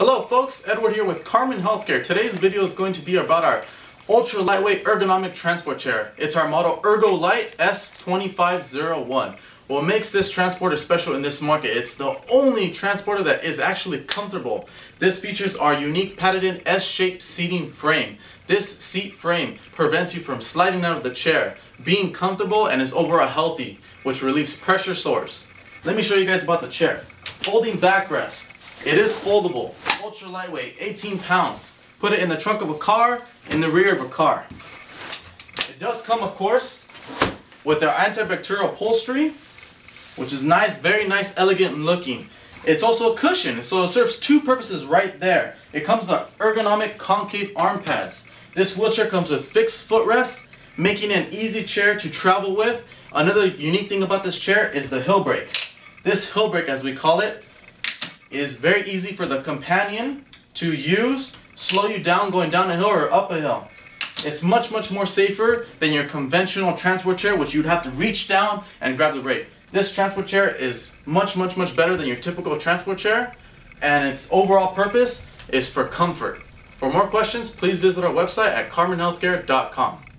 Hello folks, Edward here with Karman Healthcare. Today's video is going to be about our ultra lightweight ergonomic transport chair. It's our model Ergo ErgoLite S2501. What makes this transporter special in this market, it's the only transporter that is actually comfortable. This features our unique patented S-shaped seating frame. This seat frame prevents you from sliding out of the chair, being comfortable and is overall healthy, which relieves pressure sores. Let me show you guys about the chair. Folding backrest. It is foldable, ultra lightweight, 18 pounds. Put it in the trunk of a car, in the rear of a car. It does come, of course, with our antibacterial upholstery, which is nice, very nice, elegant looking. It's also a cushion, so it serves two purposes right there. It comes with ergonomic concave arm pads. This wheelchair comes with fixed footrest, making it an easy chair to travel with. Another unique thing about this chair is the hill brake. This hill brake, as we call it, is very easy for the companion to use, slow you down going down a hill or up a hill. It's much, much more safer than your conventional transport chair, which you'd have to reach down and grab the brake. This transport chair is much, much, much better than your typical transport chair, and its overall purpose is for comfort. For more questions, please visit our website at karmanhealthcare.com.